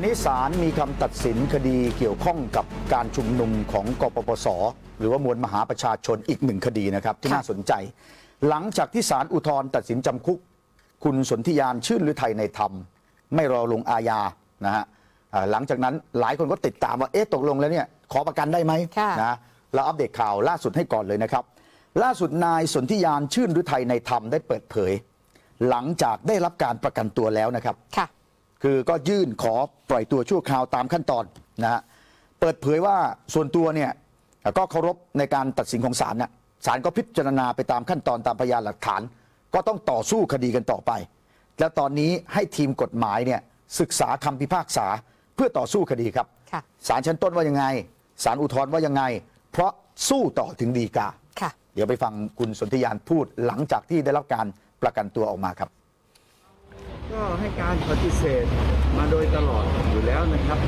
วันนี้ศาลมีคำตัดสินคดีเกี่ยวข้องกับการชุมนุมของกปปส หรือว่ามวลมหาประชาชนอีกหนึ่งคดีนะครับ ที่ค่ะน่าสนใจ หลังจากที่ศาลอุทธรณ์ตัดสินจำคุก คุณสนธิยานชื่นหรือไทยในธรรม ไม่รอลงอาญานะฮะอ่าหลังจากนั้นหลายคนก็ติดตามว่าเอ๊ะตกลงแล้วเนี่ยขอประกันได้ไหมค่ะนะเราอัปเดตข่าวล่าสุดให้ก่อนเลยนะครับ ล่าสุดนายสนธิยานชื่นหรือไทยในธรรมได้เปิดเผย หลังจากได้รับการประกันตัวแล้วนะครับ ค่ะคือก็ยื่นขอปล่อยตัวชั่วคราวตามขั้นตอนนะฮะเปิดเผยว่าส่วนตัวเนี่ยก็เคารพในการตัดสินของศาลนะศาลก็พิจารณาไปตามขั้นตอนตามพยานหลักฐาน ก็ต้องต่อสู้คดีกันต่อไป และตอนนี้ให้ทีมกฎหมายเนี่ยศึกษาคำพิพากษาเพื่อต่อสู้คดีครับค่ะศาลชั้นต้นว่ายังไงศาลอุทธรณ์ว่ายังไง เพราะสู้ต่อถึงดีกาค่ะเดี๋ยวไปฟังคุณสนธิยานพูดหลังจากที่ได้รับการประกันตัวออกมาครับ ก็ให้การปฏิเสธมาโดยตลอดอยู่แล้วนะครับ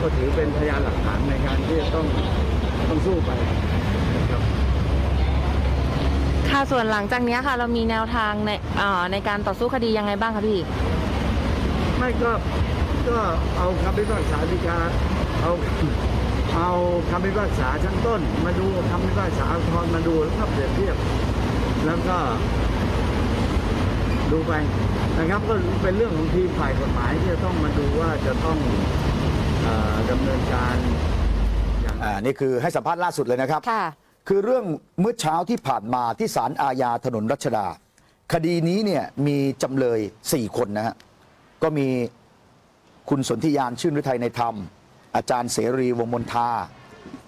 ก็ถือเป็นพยานหลักฐานในการที่จะต้องต้องสู้ไปนะครับค่ะส่วนหลังจากเนี้ยค่ะ เรามีแนวทางในเอ่อในการต่อสู้คดียังไงบ้างคะพี่ ไม่ก็ก็เอาคำพิพากษาฎีกาเอาเอาคำพิพากษาชั้นต้น มาดูคำพิพากษาอุทธรณ์มาดูแล้วก็เปรียบเทียบ แล้วก็ดูไป นะครับก็เป็นเรื่องของทีมฝ่ายกฎหมายที่จะต้องมาดูว่าจะต้องเออดำเนินการอย่างไรอ่านี่คือให้สัมภาษณ์ล่าสุดเลยนะครับค่ะคือเรื่องเมื่อเช้าที่ผ่านมาที่ศาลอาญาถนนรัชดา คดีนี้เนี่ยมีจำเลย 4 คนนะฮะก็มีคุณสนธิยานชื่นฤทัยในธรรม อาจารย์เสรีวงศ์มนทา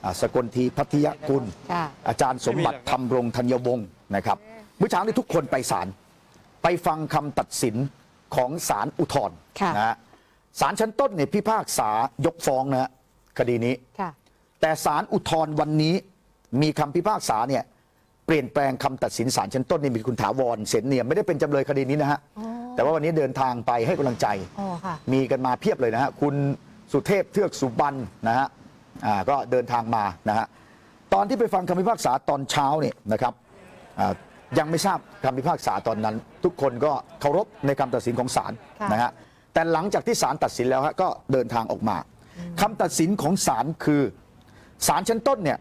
อ่าสกลทีพัทยกุลค่ะอาจารย์สมบัติธรรมรงธัญวงศ์นะครับ เมื่อเช้านี้ทุกคนไปศาล ไปฟังคำตัดสินของศาลอุทธรณ์ค่ะนะฮะศาลชั้นต้นเนี่ยพิพากษายกฟ้องนะฮะคดีนี้ค่ะแต่ศาลอุทธรณ์วันนี้มีคำพิพากษาเนี่ยเปลี่ยนแปลงคำตัดสินศาลชั้นต้นนี่มีคุณถาวรเสนเนียมไม่ได้เป็นจำเลยคดีนี้นะฮะอ๋อแต่ว่าวันนี้เดินทางไปให้กำลังใจอ๋อค่ะมีกันมาเพียบเลยนะฮะคุณสุเทพเทือกสุบรรณนะฮะอ่าก็เดินทางมานะฮะตอนที่ไปฟังคำพิพากษาตอนเช้าเนี่ยนะครับอ่า ยังไม่ทราบคำพิพากษาตอนนั้น ทุกคนก็เคารพในคำตัดสินของศาลค่ะนะฮะแต่หลังจากที่ศาลตัดสินแล้วฮะก็เดินทางออกมาคำตัดสินของศาลคือศาลชั้นต้นเนี่ย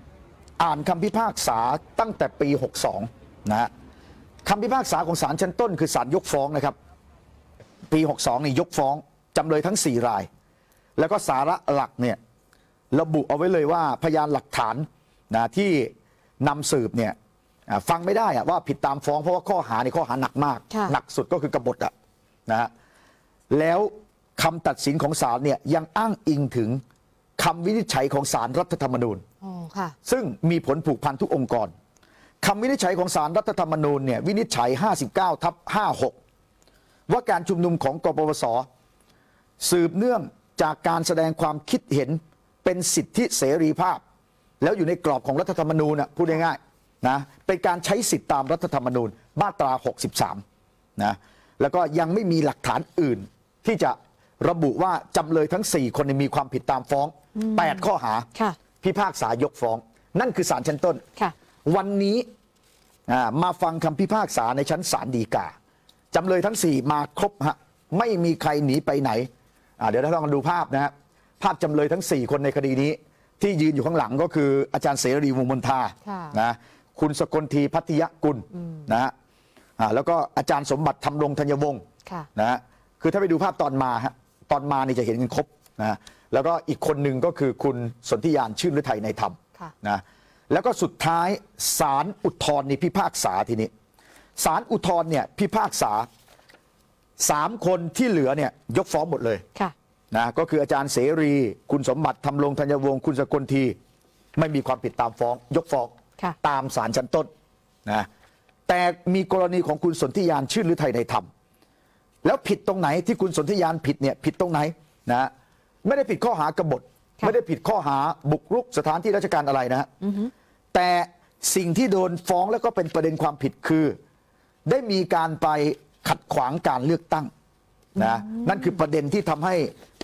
อ่านคำพิพากษาตั้งแต่ปี 62นะฮะคำพิพากษาของศาลชั้นต้น คือศาลยกฟ้องนะครับ ปี 62นี่ยกฟ้องจำเลยทั้ง 4 ราย แล้วก็สาระหลักเนี่ยระบุเอาไว้เลยว่าพยานหลักฐานนะที่นำสืบเนี่ยอ่า ฟังไม่ได้อะว่าผิดตามฟ้องเพราะว่าข้อหาในข้อหาหนักมากค่ะหนักสุดก็คือกบฏอะนะฮะแล้วคำตัดสินของศาลเนี่ยยังอ้างอิงถึงคำวินิจฉัยของศาลรัฐธรรมนูญอ๋อค่ะซึ่งมีผลผูกพันทุกองค์กรคำวินิจฉัยของสารรัฐธรรมนูญเนี่ยวินิจฉัย 59ทับ56 ว่าการชุมนุมของกปปส สืบเนื่องจากการแสดงความคิดเห็นเป็นสิทธิเสรีภาพ แล้วอยู่ในกรอบของรัฐธรรมนูญนะพูดง่ายๆ นะเป็นการใช้สิทธิตามรัฐธรรมนูญมาตรา 63 นะแล้วก็ยังไม่มีหลักฐานอื่นที่จะระบุว่าจำเลยทั้ง 4 คนเนยมีความผิดตามฟ้อง 8 ข้อหาค่ะพิพากษายกฟ้อง นั่นคือศาลชั้นต้นค่ะวันนี้อ่ามาฟังคำพิพากษาในชั้นศาลฎีกาจำเลยทั้ง 4 มาครบฮะไม่มีใครหนีไปไหนอ่าเดี๋ยวเราต้องดูภาพนะฮะภาพจำเลยทั้ง 4 คนในคดีนี้ ที่ยืนอยู่ข้างหลังก็คืออาจารย์เสรีวงศ์มนทาค่ะนะ คุณสกลทีพัทยกุลนะฮะอ่าแล้วก็อาจารย์สมบัติธรรมรงธัญวงศ์ค่ะนะฮะคือถ้าไปดูภาพตอนมาฮะตอนมานี่จะเห็นกันครบนะฮะแล้วก็อีกคนหนึ่งก็คือคุณสนธิยานชื่นฤทัยในธรรมค่ะนะแล้วก็สุดท้ายศาลอุทธรณ์นี่พิพากษาทีนี้ศาลอุทธรณ์เนี่ยพิพากษาสามคนที่เหลือเนี่ยยกฟ้องหมดเลยค่ะนะก็คืออาจารย์เสรี คุณสมบัติทำรงธัญวงศ์คุณสกลที ไม่มีความผิดตามฟ้อง ยกฟ้องค่ะ ตามศาลชั้นต้นนะแต่มีกรณีของคุณสนธิยานชื่นหรือไทยในธรรม แล้วผิดตรงไหนที่คุณสนธิยานผิดเนี่ยผิดตรงไหนนะไม่ได้ผิดข้อหากบฏค่ะไม่ได้ผิดข้อหาบุกรุกสถานที่ราชการอะไรนะฮะแต่สิ่งที่โดนฟ้องแล้วก็เป็นประเด็นความผิดคือ ได้มีการไปขัดขวางการเลือกตั้งนะนั่นคือประเด็นที่ทำให้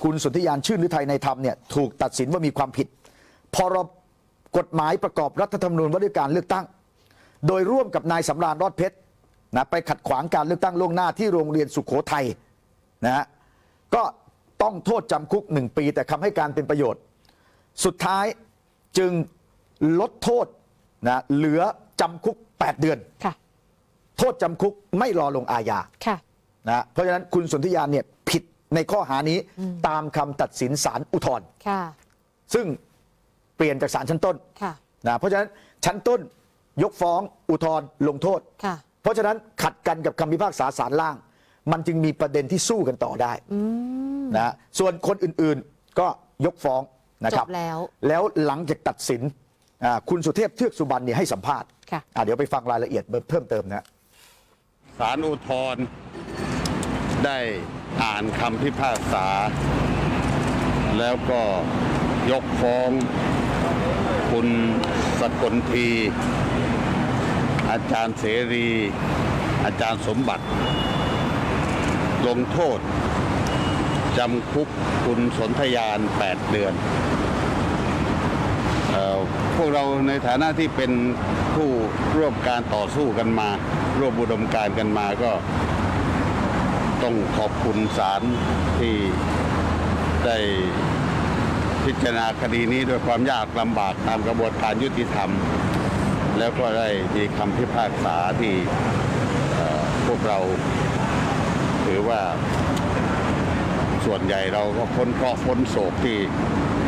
คุณสนธิยานชื่นหรือไทยในธรรมเนี่ยถูกตัดสินว่ามีความผิดพรบ กฎหมายประกอบรัฐธรรมนูญว่าด้วยการเลือกตั้ง โดยร่วมกับนายสำราญรอดเพชรนะไปขัดขวางการเลือกตั้งล่วงหน้าที่โรงเรียนสุขโขทัยนะฮะก็ต้องโทษจำคุกหนึ่งปี แต่คำให้การเป็นประโยชน์ สุดท้ายจึงลดโทษนะเหลือจำคุก 8 เดือนค่ะโทษจำคุกไม่รอลงอาญาค่ะนะเพราะฉะนั้นคุณสนธิยาเนี่ยผิดในข้อหานี้ตามคำตัดสินศาลอุทธรณ์ค่ะซึ่ง เปลี่ยนจากศาลชั้นต้นค่ะนะเพราะฉะนั้นชั้นต้นยกฟ้องอุทธรณ์ลงโทษค่ะเพราะฉะนั้นขัดกันกับคำพิพากษาศาลล่าง มันจึงมีประเด็นที่สู้กันต่อได้นะส่วนคนอื่นๆก็ยกฟ้องนะครับจบแล้วแล้วหลังจากตัดสินอ่าคุณสุเทพเทือกสุบรรณเนี่ยให้สัมภาษณ์ค่ะอ่าเดี๋ยวไปฟังรายละเอียดเพิ่มเติมนะศาลอุทธรณ์ได้อ่านคำพิพากษา แล้วก็ยกฟ้อง คุณสกลทีอาจารย์เสรี อาจารย์สมบัติ ลงโทษ จำคุกคุณสนธยาน 8 เดือนออพวกเราในฐานะที่เป็นผู้ร่วมการต่อสู้กันมา ร่วมบุดมการกันมาก็ต้องขอบคุณศาลที่ได้ พิจารณาคดีนี้ด้วยความยากลำบากตามกระบวนการยุติธรรม แล้วก็ได้มีคำพิพากษาที่พวกเราถือว่าส่วนใหญ่เราก็พ้นเคราะห์พ้นโศกที่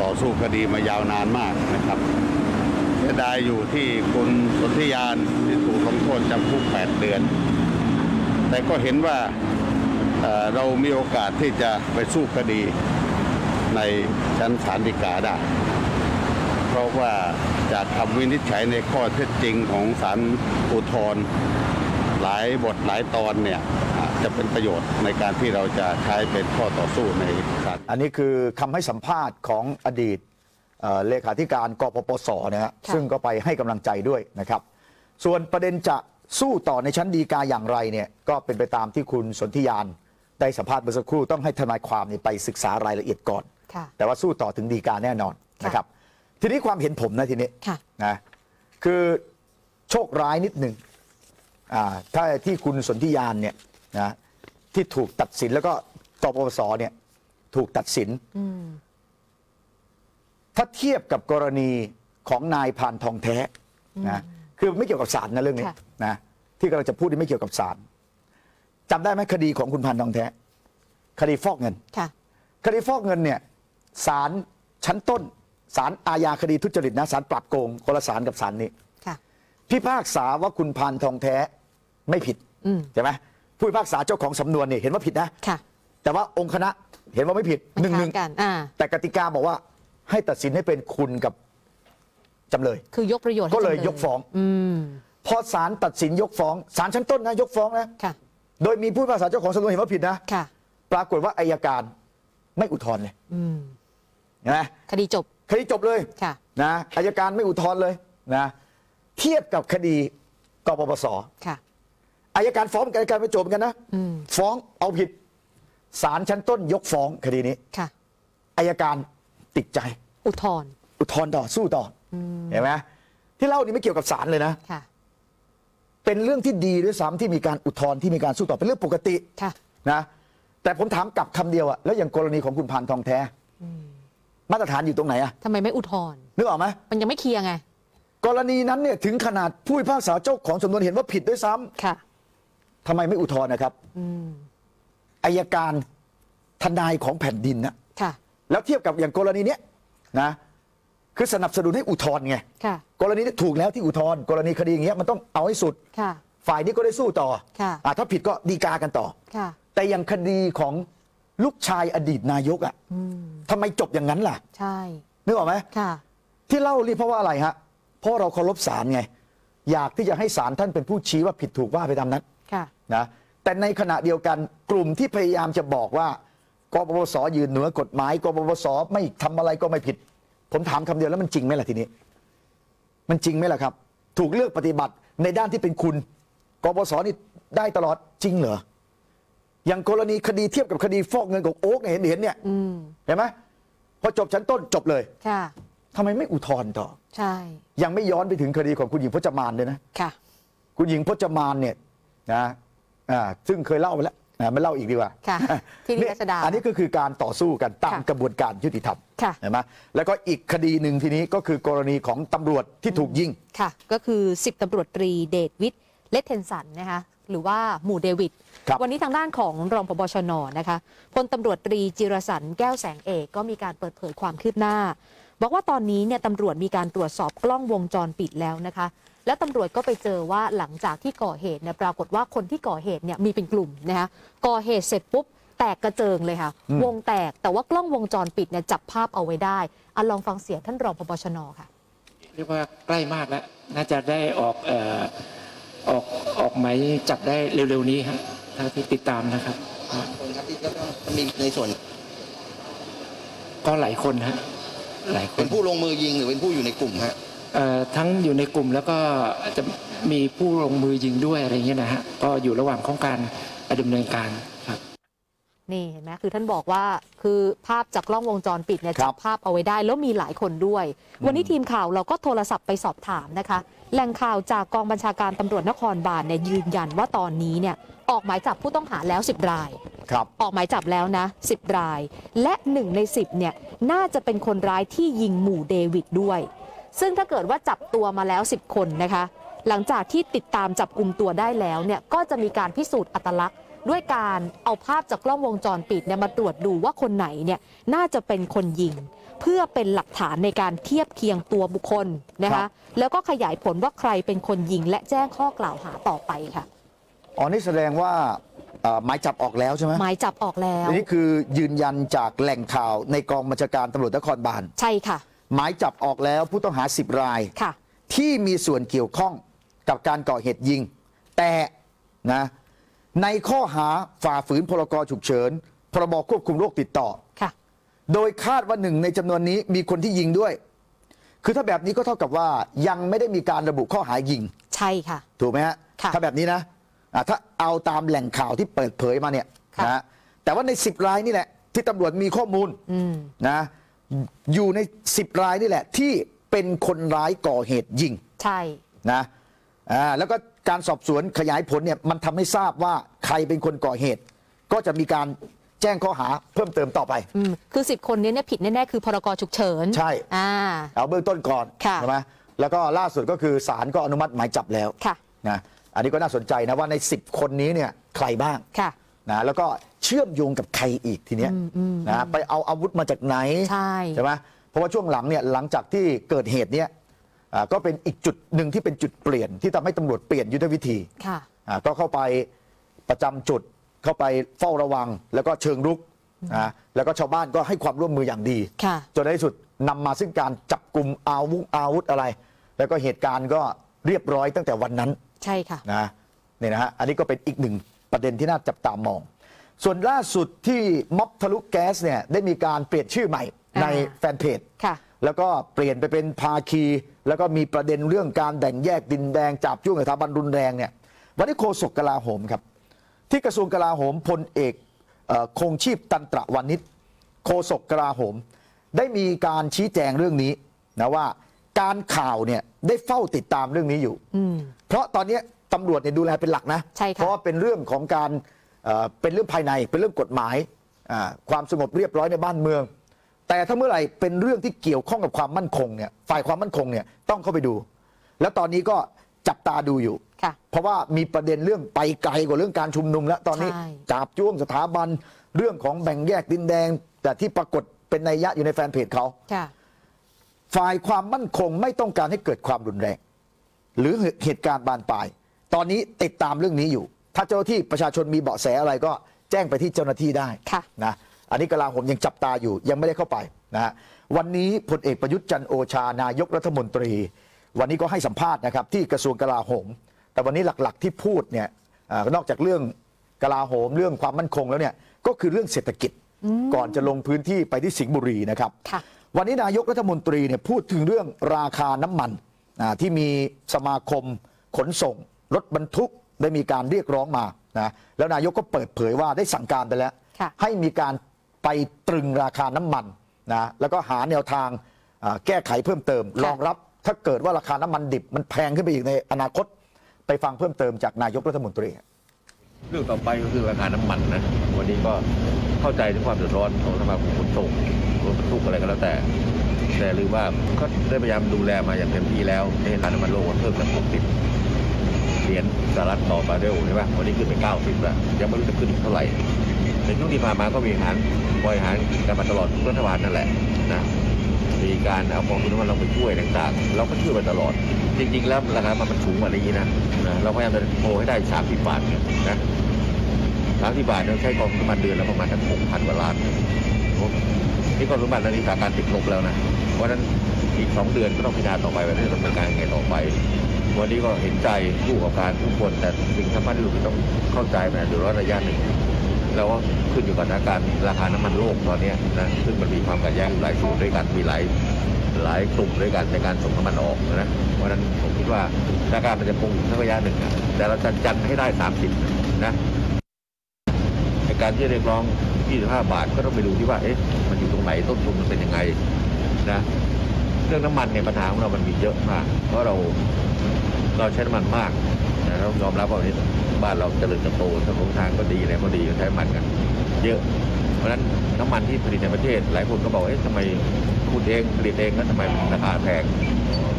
ต่อสู้คดีมายาวนานมากนะครับเสียดายอยู่ที่คุณสนธิยานที่ถูกลงโทษจำคุก 8 เดือน แต่ก็เห็นว่าเรามีโอกาสที่จะไปสู้คดีใน ชั้นศาลฎีกาได้ เพราะว่าจากคำวินิจฉัยในข้อเท็จจริงของศาลอุทธรณ์หลายบทหลายตอนเนี่ยอะจะเป็นประโยชน์ในการที่เราจะใช้เป็นข้อต่อสู้ในศาลอันนี้คือคำให้สัมภาษณ์ของอดีตเอ่อเลขาธิการกปปสนะฮะค่ะซึ่งก็ไปให้กำลังใจด้วยนะครับ ส่วนประเด็นจะสู้ต่อในชั้นดีกาอย่างไรเนี่ยก็เป็นไปตามที่คุณสนธิยานได้สัมภาษณ์เมื่อสักครู่ต้องให้ทนายความเนี่ยไปศึกษารายละเอียดก่อนค่ะ แต่ว่าสู้ต่อถึงดีกาแน่นอนค่ะนะครับ ทีนี้ความเห็นผมนะทีนี้ค่ะนะคือโชคร้ายนิดหนึ่งอ่าถ้าที่คุณสนธิยานเนี่ยนะที่ถูกตัดสินแล้วก็กปปสเนี่ยถูกตัดสินอืมถ้าเทียบกับกรณีของนายพานทองแท้นะคือไม่เกี่ยวกับศาลนะเรื่องนี้ค่ะนะที่กำลังจะพูดนี่ไม่เกี่ยวกับศาลจำได้ไหมคดีของคุณพานทองแท้ คดีฟอกเงินค่ะคดีฟอกเงินเนี่ย ศาลชั้นต้นศาลอาญาคดีทุจริตนะศาลปราบโกงคนละศาลกับศาลนี้ค่ะพิพากษาว่าคุณพานทองแท้ไม่ผิดอืมใช่ไหมผู้พิพากษาเจ้าของสำนวนเนี่ยเห็นว่าผิดนะค่ะแต่ว่าองค์คณะเห็นว่าไม่ผิดหนึ่งหนึ่งไม่ค้ากันอ่าแต่กติกาบอกว่าให้ตัดสินให้เป็นคุณกับจำเลย คือยกประโยชน์ให้ก็เลยจำยกฟ้องอืมพอศาลตัดสินยกฟ้องศาลชั้นต้นนะยกฟ้องนะค่ะโดยมีผู้พิพากษาเจ้าของสำนวนเห็นว่าผิดนะค่ะปรากฏว่าอายการไม่อุทธรณ์เลยอืมเห็นไหมคดีจบคดีจบเลยค่ะนะอายการไม่อุทธรณ์เลยนะเทียบกับคดีกปปสค่ะอายการฟ้องอายการไม่จบเหมือนกันนะอืมฟ้องเอาผิดศาลชั้นต้นยกฟ้องคดีนี้ค่ะอายการติดใจ อุทธรณ์อุทธรณ์ต่อสู้ต่ออเห็นไหมที่เล่านี่ไม่เกี่ยวกับศาลเลยนะค่ะเป็นเรื่องที่ดีด้วยซ้ำที่มีการอุทธรณ์ที่มีการสู้ต่อเป็นเรื่องปกติค่ะนะแต่ผมถามกลับคำเดียวอะแล้วอย่างกรณีของคุณพานทองแท้ มาตรฐานอยู่ตรงไหนอะทำไมไม่อุทธรณ์นึกออกไหมมันยังไม่เคลียร์ไง กรณีนั้นเนี่ยถึงขนาดผู้พิพากษาเจ้าของสำนวนเห็นว่าผิดด้วยซ้ำค่ะทำไมไม่อุทธรณ์นะครับอืมอายการทนายของแผ่นดินนะค่ะ แล้วเทียบกับอย่างกรณีเนี้ยนะคือสนับสนุนให้อุทธรณ์ไงค่ะกรณีนี้ถูกแล้วที่อุทธรณ์กรณีคดีอย่างเงี้ยมันต้องเอาให้สุดค่ะฝ่ายนี้ก็ได้สู้ต่อค่ะอะถ้าผิดก็ดีกากันต่อค่ะแต่อย่างคดีของ ลูกชายอดีตนายกอะ่ะอืมทำไมจบอย่างนั้นล่ะ ใช่นึกออกไหมค่ะที่เล่านี่เพราะว่าอะไรฮะเพราะเราเคารพศาลไง อยากที่จะให้ศาลท่านเป็นผู้ชี้ว่าผิดถูกว่าไปตามนั้นค่ะนะแต่ในขณะเดียวกันกลุ่มที่พยายามจะบอกว่ากปปสยืนเหนือกฎหมายกปปสไม่ทำอะไรก็ไม่ผิด ผมถามคำเดียวแล้วมันจริงไหมล่ะทีนี้ มันจริงไหมล่ะครับ ถูกเลือกปฏิบัติในด้านที่เป็นคุณกปปสนี่ได้ตลอดจริงเหรอ อย่างกรณีคดีเทียบกับคดีฟอกเงินของโอ๊กเนี่ยเห็นเห็นเนี่ยอืมเห็นไหมพอจบชั้นต้นจบเลยค่ะ ทำไมไม่อุทธรณ์ต่อ ใช่ ยังไม่ย้อนไปถึงคดีของคุณหญิงพจมานเลยนะ ค่ะ คุณหญิงพจมานเนี่ยนะอ่าซึ่งเคยเล่าไปแล้วนะไม่เล่าอีกดีกว่าค่ะที่นี่เนี่ยรัชดาอันนี้ก็คือการต่อสู้กันตามค่ะกระบวนการยุติธรรมค่ะ เห็นไหมแล้วก็อีกคดีหนึ่งทีนี้ก็คือกรณีของตำรวจที่ถูกยิง ค่ะ ก็คือ สิบตำรวจตรีเดชวิทย์เลตเทนสันนะคะ หรือว่าหมู่เดวิดครับวันนี้ทางด้านของรองผบช.น.นะคะพลตำรวจตรีจิรสันต์ แก้วแสงเอกก็มีการเปิดเผยความคืบหน้า บอกว่าตอนนี้เนี่ยตำรวจมีการตรวจสอบกล้องวงจรปิดแล้วนะคะ แล้วตำรวจก็ไปเจอว่าหลังจากที่ก่อเหตุเนี่ยปรากฏว่าคนที่ก่อเหตุเนี่ยมีเป็นกลุ่มนะคะก่อเหตุเสร็จปุ๊บแตกกระเจิงเลยค่ะ วงแตกแต่ว่ากล้องวงจรปิดเนี่ยจับภาพเอาไว้ได้อะลองฟังเสียงท่านรองพบชนค่ะ เรียกว่าใกล้มากแล้ว น่าจะได้ออกเอ่อออกออกหมายจับได้เร็วๆนี้ครับถ้าที่ติดตามนะครับคนครับที่จะต้องมีในส่วน ก็หลายคนฮะหลายคเป็นนผู้ลงมือยิงหรือเป็นผู้อยู่ในกลุ่มฮะเอ่อทั้งอยู่ในกลุ่มแล้วก็อาจจะมีผู้ลงมือยิงด้วยอะไรเงี้ยนะฮะก็อยู่ระหว่างของการดำเนินการครับ นี่เห็นไหมคือท่านบอกว่าคือภาพจากกล้องวงจรปิดเนี่ยครับจับภาพเอาไว้ได้ แล้วมีหลายคนด้วย วันนี้ทีมข่าวเราก็โทรศัพท์ไปสอบถามนะคะ แหล่งข่าวจากกองบัญชาการตำรวจนครบาลเนี่ยยืนยันว่าตอนนี้เนี่ยออกหมายจับผู้ต้องหาแล้ว 10 รายครับออกหมายจับแล้วนะ 10 ราย และ 1 ใน 10เนี่ยน่าจะเป็นคนร้ายที่ยิงหมู่เดวิดด้วย ซึ่งถ้าเกิดว่าจับตัวมาแล้ว 10 คนนะคะ หลังจากที่ติดตามจับกลุ่มตัวได้แล้วเนี่ยก็จะมีการพิสูจน์อัตลักษณ์ ด้วยการเอาภาพจากกล้องวงจรปิดเนี่ยมาตรวจดูว่าคนไหนเนี่ยน่าจะเป็นคนยิง เพื่อเป็นหลักฐานในการเทียบเคียงตัวบุคคลนะครัคะบแล้วก็ขยายผลว่าใครเป็นคนยิง และแจ้งข้อกล่าวหาต่อไปค่ะอ๋อนี่แสดงว่าเอ่อหมายจับออกแล้วใช่ไหมหมายจับออกแล้วอันนี้คือยืนยันจากแหล่งข่าวในกองบัญชาการตำรวจนครบาลใช่ค่ะหมายจับออกแล้วผู้ต้องหา 10 รายค่ะที่มีส่วนเกี่ยวข้องกับการก่อเหตุยิง แต่นะ ในข้อหาฝ่าฝืนพรกฉุกเฉิน พรบควบคุมโรคติดต่อ ค่ะ โดยคาดว่าหนึ่งในจำนวนนี้มีคนที่ยิงด้วย คือถ้าแบบนี้ก็เท่ากับว่ายังไม่ได้มีการระบุข้อหายิง ใช่ค่ะ ถูกไหมฮะ ค่ะ ถ้าแบบนี้นะอะถ้าเอาตามแหล่งข่าวที่เปิดเผยมาเนี่ยค่ะนะแต่ว่าใน 10 รายนี่แหละ ที่ตำรวจมีข้อมูลอืม นะอยู่ใน 10 รายนี่แหละ ที่เป็นคนร้ายก่อเหตุยิง ใช่ นะอ่าแล้วก็ การสอบสวนขยายผลเนี่ยมันทำให้ทราบว่าใครเป็นคนก่อเหตุ ก็จะมีการแจ้งข้อหาเพิ่มเติมต่อไปอืมคือ 10 คนนี้เนี่ยผิดแน่ๆคือพรกฉุกเฉิน ใช่อ่าเอาเบื้องต้นก่อนค่ะใช่ไหมแล้วก็ล่าสุดก็คือศาลก็อนุมัติหมายจับแล้วค่ะนะอันนี้ก็น่าสนใจนะว่าใน 10 คนนี้เนี่ยใครบ้างค่ะนะแล้วก็เชื่อมโยงกับใครอีกทีเนี้ยนะไปเอาอาวุธมาจากไหนใช่ไหมเพราะว่าช่วงหลังเนี่ยหลังจากที่เกิดเหตุเนี้ยอ่า ก็เป็นอีกจุดหนึ่งที่เป็นจุดเปลี่ยนที่ทำให้ตำรวจเปลี่ยนยุทธวิธีค่ะอ่าก็เข้าไปประจำจุดเข้าไปเฝ้าระวัง แล้วก็เชิงรุกนะแล้วก็ชาวบ้านก็ให้ความร่วมมืออย่างดีค่ะจนในที่สุดนำมาซึ่งการจับกลุ่มอาวุธอาวุธอะไร แล้วก็เหตุการณ์ก็เรียบร้อยตั้งแต่วันนั้น ใช่ค่ะนะนี่นะฮะอันนี้ก็เป็นอีกหนึ่งประเด็นที่น่าจับตามอง ส่วนล่าสุดที่ม็อบทะลุแก๊สเนี่ยได้มีการเปลี่ยนชื่อใหม่อ่าในแฟนเพจค่ะ แล้วก็เปลี่ยนไปเป็นภาคี แล้วก็มีประเด็นเรื่องการแบ่งแยกดินแดงจับจ้วงสถาบันรุนแรงเนี่ยวันนี้โฆษกกลาโหมครับ ที่กระทรวงกลาโหมพลเอกเอ่อคงชีพตันตระวานิชโฆษกกลาโหม ได้มีการชี้แจงเรื่องนี้นะว่าการข่าวเนี่ยได้เฝ้าติดตามเรื่องนี้อยู่อืมเพราะตอนนี้ตำรวจเนี่ยดูแลเป็นหลักนะใช่ค่ะเพราะว่าเป็นเรื่องของการเอ่อเป็นเรื่องภายในเป็นเรื่องกฎหมายอ่าความสงบเรียบร้อยในบ้านเมือง แต่ถ้าเมื่อไหร่เป็นเรื่องที่เกี่ยวข้องกับความมั่นคงเนี่ยฝ่ายความมั่นคงเนี่ยต้องเข้าไปดู แล้วตอนนี้ก็จับตาดูอยู่ ค่ะ เพราะว่ามีประเด็นเรื่องไปไกลกว่าเรื่องการชุมนุมแล้วตอนนี้ใช่ จับจ้วงสถาบันเรื่องของแบ่งแยกดินแดง แต่ที่ปรากฏเป็นนัยยะอยู่ในแฟนเพจเขา ค่ะ ฝ่ายความมั่นคงไม่ต้องการให้เกิดความรุนแรง หรือเหตุการณ์บานปลาย ตอนนี้ติดตามเรื่องนี้อยู่ ถ้าเจ้าหน้าที่ประชาชนมีเบาะแสอะไรก็แจ้งไปที่เจ้าหน้าที่ได้ค่ะ นะ อันนี้กลาผมยังจับตาอยู่ยังไม่ได้เข้าไปนะฮะวันนี้พลเอกประยุทธ์จันทร์โอชานายกรัฐมนตรี วันนี้ก็ให้สัมภาษณ์นะครับที่กระทรวงกลาโหม แต่วันนี้หลักๆที่พูดเนี่ยอานอกจากเรื่องกลาโหมเรื่องความมั่นคงแล้วเนี่ยก็คือเรื่องเศรษฐกิจก่อนจะลงพื้นที่ไปที่สิงห์บุรีนะครับค่ะวันนี้นายกรัฐมนตรีเนี่ยพูดถึงเรื่องราคาน้ำมันอ่าที่มีสมาคมขนส่ง รถบรรทุกได้มีการเรียกร้องมานะแล้วนายกก็เปิดเผยว่าได้สั่งการไปแล้วค่ะให้มีการ ไปตรึงราคาน้ำมันนะแล้วก็หาแนวทางอ่าแก้ไขเพิ่มเติมรองรับถ้าเกิดว่าราคาน้ำมันดิบมันแพงขึ้นไปอีกในอนาคตไปฟังเพิ่มเติมจากนายกรัฐมนตรี เรื่องต่อไปก็คือราคาน้ำมันนะวันนี้ก็เข้าใจถึงความเดือดร้อนของสมาคมขนส่งรถบรรทุกอะไรก็แล้วแต่ แต่หรือว่าก็ได้พยายามดูแลมาอย่างเต็มที่แล้วในราคาน้ำมันโลกมันเพิ่มจาก60 เหรียญสหรัฐต่อบาร์เรลใช่ไหมวันนี้ขึ้นไป 90แล้วยังไม่รู้จะขึ้นอีกเท่าไหร่ในช่วงที่ผ่านมาก็มีหารบริหารกันมาตลอดทุกรัฐบาลนั่นแหละนะมีการเอากองทุนน้ำมันเราไปช่วยต่างๆ เราก็ช่วยมาตลอด จริง ๆ แล้วราคามันมันสูงกว่านี้นะนะเราพยายามจะโทรให้ได้ 30 บาทเนี่ยนะสามสิบบาทเราใช้กองทุนน้ำมันเดือนละประมาณทั้งหกพันกว่าล้านนี่กองทุนน้ำมันตอนนี้สถานการณ์ติดลบแล้วนะเพราะฉะนั้นอีกสองเดือนก็ต้องพิจารณาต่อไปว่าจะดำเนินการยังไงต่อไป วันนี้ก็เห็นใจผู้ประกอบการทุกคน แต่สิ่งสำคัญที่สุดต้องเข้าใจมันเดือดร้อนระยะหนึ่งแล้วก็ขึ้นอยู่กับสถานการณ์ราคาน้ำมันโลกตอนนี้นะซึ่งมันมีความขัดแย้งหลายส่วนด้วยกันมีหลายหลายกลุ่มด้วยกันในการส่งน้ำมันออกนะเพราะฉะนั้นผมคิดว่าสถานการณ์มันจะคงอยู่สักระยะหนึ่งนะแต่เราจะจันให้ได้ 30 นะในการที่เรียกร้อง 25 บาทก็ต้องไปดูที่ว่าเอ๊ะมันอยู่ตรงไหนต้นทุนมันเป็นยังไงนะเรื่องน้ำมันเนี่ยปัญหาของเรามันมีเยอะมาก เพราะเรา เราใช้น้ำมันมากนะเรายอมรับว่าวันนี้บ้านเราเจริญเติบโตถนนทางก็ดีอะไรก็ดีใช้น้ำมันกัน เยอะ เพราะฉะนั้นน้ำมันที่ผลิตในประเทศ หลายคนก็บอกเอ๊ะทำไมขุดเองผลิตเองแล้วทำไมราคาแพง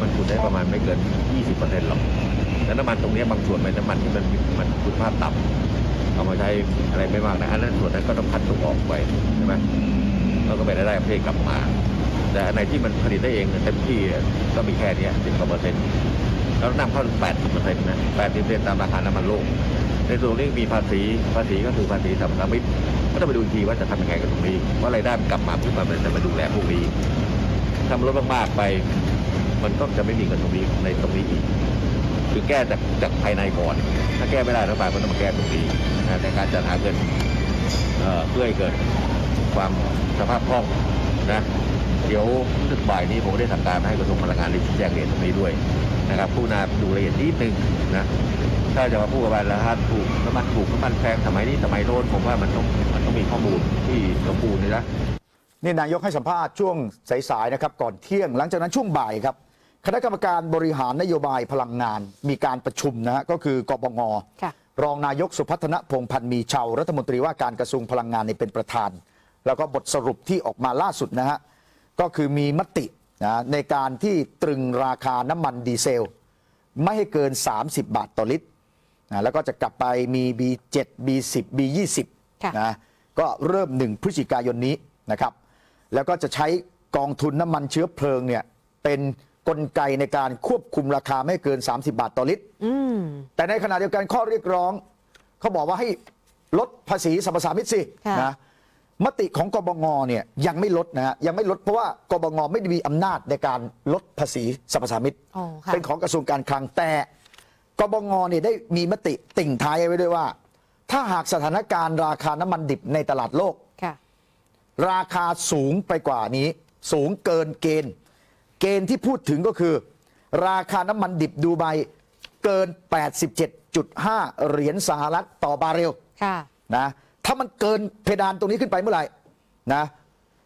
มันขุดได้ประมาณไม่เกิน 20%หรอกแล้วน้ำมันตรงนี้บางส่วนเป็นน้ำมันที่มันมันคุณภาพต่ำเอามาใช้อะไรไม่มากนะอันนั้นส่วนนั้นก็ต้องพัดส่งออกไปใช่ไหมแล้วก็ไปได้ได้ประเทศกลับมา แต่อันไหนที่มันผลิตได้เองเต็มที่ก็มีแค่นี้สิบกว่าเปอร์เซ็นต์ แล้วนำเข้าถึงแปดสิบเปอร์เซ็นต์นะแปดสิบเปอร์เซ็นต์ตามราคาน้ำมันโลก ในส่วนนี้มีภาษีภาษีก็คือภาษีสรรพสามิตก็ต้องไปดูทีว่าจะทำยังไงกับตรงนี้ ว่ารายได้มันกลับมาเพื่อมันจะมาดูแลพวกนี้ถ้ามันลดมากๆไป มันก็จะไม่มีเงินตรงนี้ในตรงนี้อีกคือแก้จากจากภายในก่อน ถ้าแก้ไม่ได้รัฐบาลก็ต้องมาแก้ตรงนี้นะในการจัดหาเงินเอ่อเพื่อให้เกิดความสภาพคล่องนะเดี๋ยวสึกบ่ายนี้ผมได้สั่งการให้กระทรวงพลังงานได้ชี้แจงเหตุตรงนี้ด้วย นะครับผู้นาดูละเอียดนิดนึงนะถ้าจะมาพูดกับราคาถูกน้ำมันถูกน้ำมันแพงสมัยนี้สมัยโน้นผมว่ามันต้องมันต้องมีข้อมูลที่สมบูรณ์เลยนะนี่นายกให้สัมภาษณ์ช่วงสายๆนะครับก่อนเที่ยงหลังจากนั้นช่วงบ่ายครับคณะกรรมการบริหารนโยบายพลังงาน มีการประชุมนะฮะก็คือกปงค่ะรองนายกสุพัฒนพงษ์พันธ์มีชาวรัฐมนตรีว่าการกระทรวงพลังงานในเป็นประธาน แล้วก็บทสรุปที่ออกมาล่าสุดนะฮะก็คือมีมติ นะในการที่ตรึงราคาน้ำมันดีเซล ไม่ให้เกิน 30 บาทต่อลิตรนะแล้วก็จะกลับไปมี B7 B10 B20 ค่ะนะก็เริ่ม 1 พฤศจิกายนนี้นะครับ แล้วก็จะใช้กองทุนน้ำมันเชื้อเพลิงเนี่ยเป็นกลไกในการควบคุมราคาไม่เกิน 30 บาทต่อลิตรอืมแต่ในขณะเดียวกันข้อเรียกร้อง เขาบอกว่าให้ลดภาษีสรรพสามิตสิค่ะนะ มติของกบงเนี่ยยังไม่ลดนะฮะยังไม่ลดเพราะว่ากบงไม่ได้มีอำนาจในการลดภาษีสรรพสามิตอ๋อค่ะเป็นของกระทรวงการคลังแต่กบงเนี่ยได้มีมติติ่งท้ายไว้ด้วยว่า ถ้าหากสถานการณ์ราคาน้ำมันดิบในตลาดโลกค่ะราคาสูงไปกว่านี้ สูงเกินเกณฑ์ เกณฑ์ที่พูดถึงก็คือ ราคาน้ำมันดิบดูไบเกิน 87.5 เหรียญสหรัฐต่อบาร์เรลค่ะนะ ถ้ามันเกินเพดานตรงนี้ขึ้นไปเมื่อไหร่นะ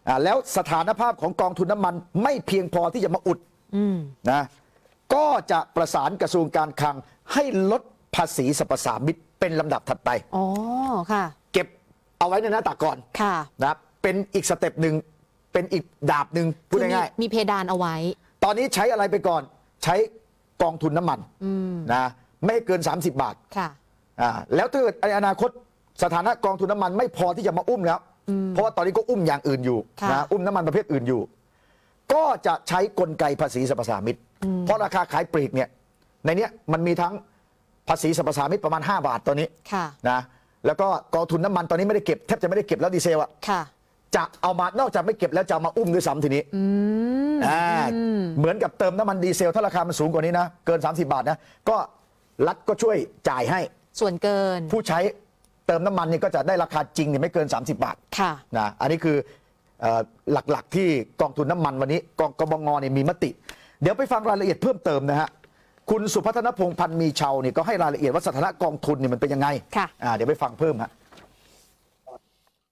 อ่าแล้วสถานภาพของกองทุนน้ำมันไม่เพียงพอที่จะมาอุดอืมนะก็จะประสานกระทรวงการคลังให้ลดภาษีสรรพสามิตเป็นลำดับถัดไปอ๋อค่ะเก็บเอาไว้ในหน้าตักก่อนค่ะนะเป็นอีก step หนึ่งเป็นอีกดาบหนึ่งพูดคือมีง่ายมีเพดานเอาไว้ๆตอนนี้ใช้อะไรไปก่อน ใช้กองทุนน้ำมันอืมนะไม่ให้เกิน 30 บาทค่ะอ่าแล้วถ้าเกิดในอนาคต สถานะกองทุนน้ำมันไม่พอที่จะมาอุ้มแล้ว เพราะว่าตอนนี้ก็อุ้มอย่างอื่นอยู่ค่ะ นะอุ้มน้ำมันประเภทอื่นอยู่ ก็จะใช้กลไกภาษีสรรพสามิตเพราะราคาขายปลีกเนี่ยในเนี้ยมันมีทั้งภาษีสรรพสามิตประมาณ 5 บาทตอนนี้ค่ะ นะแล้วก็กองทุนน้ำมันตอนนี้ไม่ได้เก็บแทบจะไม่ได้เก็บแล้วดีเซลอะ ค่ะ จะเอามานอกจากไม่เก็บแล้วจะเอามาอุ้มด้วยซ้ำทีนี้อืมอ่าเหมือนกับเติมน้ำมันดีเซล ถ้าราคามันสูงกว่านี้นะ เกิน 30 บาทนะ ก็รัฐก็ช่วยจ่ายให้ส่วนเกินผู้ใช้ เติมน้ำมันเนี่ยก็จะได้ราคาจริงเนี่ยไม่เกิน 30 บาทค่ะ นะอันนี้คือเอ่อหลักๆที่กองทุนน้ำมันวันนี้กองกบงเนี่ยมีมติ เดี๋ยวไปฟังรายละเอียดเพิ่มเติมนะฮะคุณสุพัฒนพงษ์พันธ์มีเชาเนี่ยก็ให้รายละเอียดว่าสถานะกองทุนเนี่ยมันเป็นยังไงค่ะ อ่าเดี๋ยวไปฟังเพิ่มฮะ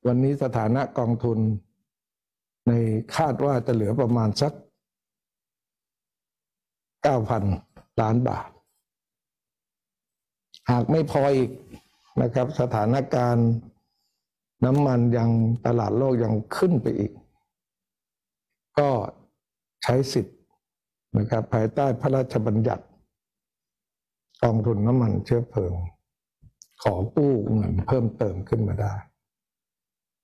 วันนี้สถานะกองทุน ในคาดว่าจะเหลือประมาณสัก 9,000 ล้านบาท หากไม่พออีก นะครับ สถานการณ์น้ำมันยังตลาดโลกยังขึ้นไปอีก ก็ใช้สิทธิ์นะครับภายใต้พระราชบัญญัติกองทุนน้ำมันเชื้อเพลิง ขอกู้เงินเพิ่มเติมขึ้นมาได้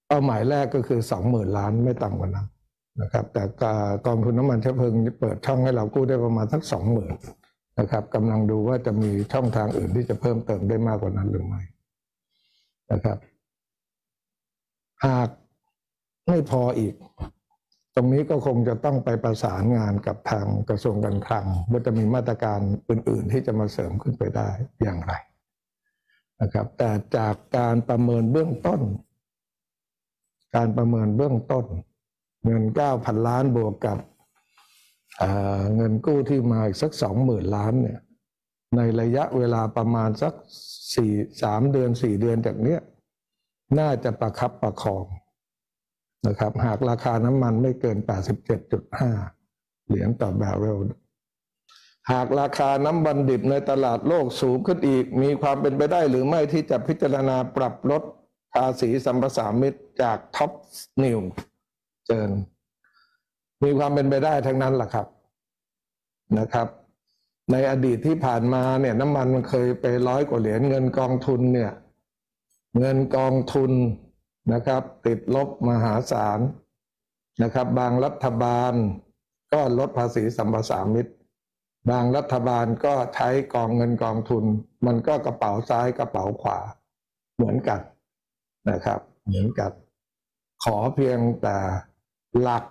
เป้าหมายแรกก็คือสองหมื่นล้านไม่ต่ำกว่านั้นนะครับ แต่กองทุนน้ำมันเชื้อเพลิงเปิดช่องให้เรากู้ได้ประมาณสักสองหมื่นนะครับกำลังดูว่าจะมีช่องทางอื่นที่จะเพิ่มเติมได้มากกว่านั้นหรือไม่ นะครับ หากไม่พออีก ตรงนี้ก็คงจะต้องไปประสานงานกับทางกระทรวงการคลังว่าจะมีมาตรการอื่น ๆ ที่จะมาเสริมขึ้นไปได้อย่างไรนะครับ แต่จากการประเมินเบื้องต้น การประเมินเบื้องต้น เงินเก้าพันล้านบวกกับเงินกู้ที่มาอีกสักสองหมื่นล้านเนี่ย ในระยะเวลาประมาณสักสี่สามเดือนสี่เดือนจากเนี้ยน่าจะประคับประคองนะครับ หากราคาน้ำมันไม่เกิน 87.5 เหรียญต่อบาร์เรลหากราคาน้ำมันดิบในตลาดโลกสูงขึ้นอีก มีความเป็นไปได้หรือไม่ที่จะพิจารณาปรับลดภาษีสรรพสามิตจาก Top News เชิญมีความเป็นไปได้ทั้งนั้นแหละครับนะครับ ในอดีตที่ผ่านมาเนี่ยน้ำมันมันเคยไปร้อยกว่าเหรียญเงินกองทุนเนี่ย เงินกองทุนนะครับ ติดลบมหาศาลนะครับ บางรัฐบาลก็ลดภาษีสัมปสามิตบางรัฐบาลก็ใช้กองเงินกองทุน มันก็กระเป๋าซ้ายกระเป๋าขวา เหมือนกันนะครับ เหมือนกัน ขอเพียงแต่หลัก